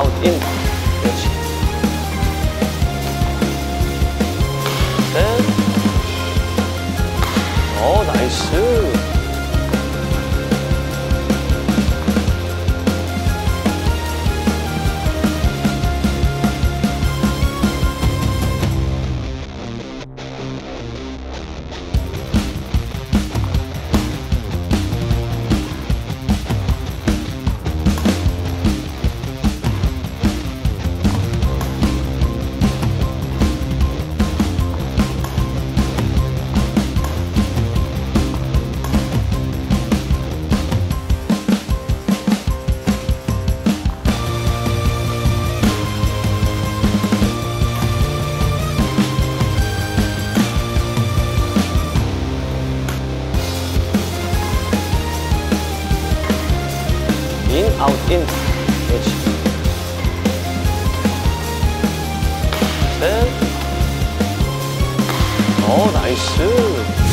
아웃 인 그렇지 셋어 나이스 인 아웃 인 그렇지 셋어 나이스